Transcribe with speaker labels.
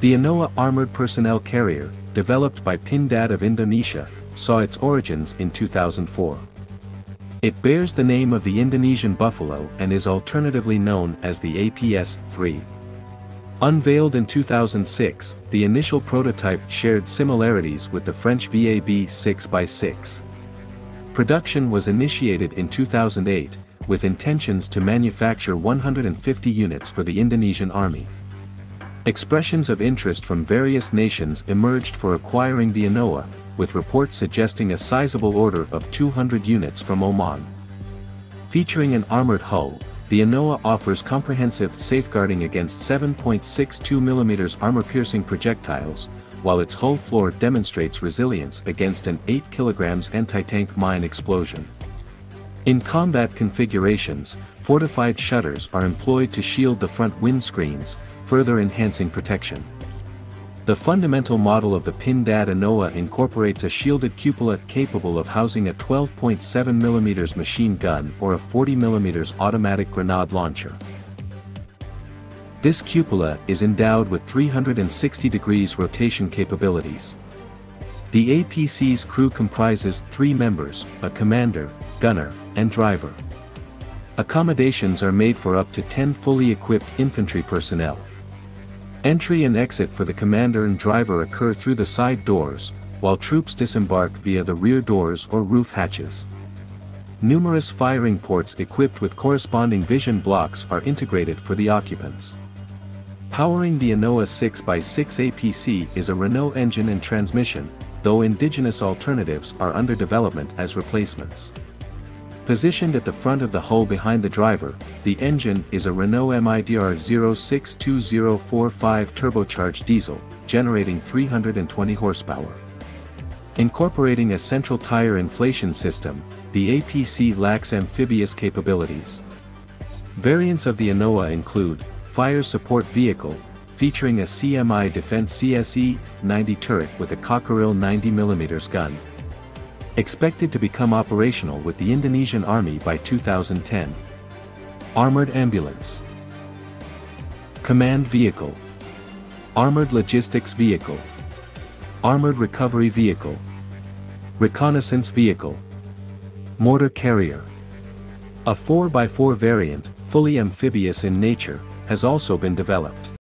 Speaker 1: The Anoa Armored Personnel Carrier, developed by Pindad of Indonesia, saw its origins in 2004. It bears the name of the Indonesian Buffalo and is alternatively known as the APS-3. Unveiled in 2006, the initial prototype shared similarities with the French VAB 6x6. Production was initiated in 2008, with intentions to manufacture 150 units for the Indonesian Army. Expressions of interest from various nations emerged for acquiring the Anoa, with reports suggesting a sizable order of 200 units from Oman. Featuring an armored hull, the Anoa offers comprehensive safeguarding against 7.62mm armor-piercing projectiles, while its hull floor demonstrates resilience against an 8 kg anti-tank mine explosion. In combat configurations, fortified shutters are employed to shield the front windscreens, further enhancing protection. The fundamental model of the Pindad Anoa incorporates a shielded cupola capable of housing a 12.7mm machine gun or a 40mm automatic grenade launcher. This cupola is endowed with 360 degrees rotation capabilities. The APC's crew comprises three members, a commander, gunner, and driver. Accommodations are made for up to 10 fully equipped infantry personnel. Entry and exit for the commander and driver occur through the side doors, while troops disembark via the rear doors or roof hatches. Numerous firing ports equipped with corresponding vision blocks are integrated for the occupants. Powering the Anoa 6x6 APC is a Renault engine and transmission, though indigenous alternatives are under development as replacements. Positioned at the front of the hull behind the driver, the engine is a Renault MIDR 062045 turbocharged diesel, generating 320 horsepower. Incorporating a central tire inflation system, the APC lacks amphibious capabilities. Variants of the Anoa include, Fire Support Vehicle, featuring a CMI Defense CSE-90 turret with a Cockerill 90mm gun, expected to become operational with the Indonesian Army by 2010. Armored Ambulance. Command Vehicle. Armored Logistics Vehicle. Armored Recovery Vehicle. Reconnaissance Vehicle. Mortar Carrier. A 4x4 variant, fully amphibious in nature, has also been developed.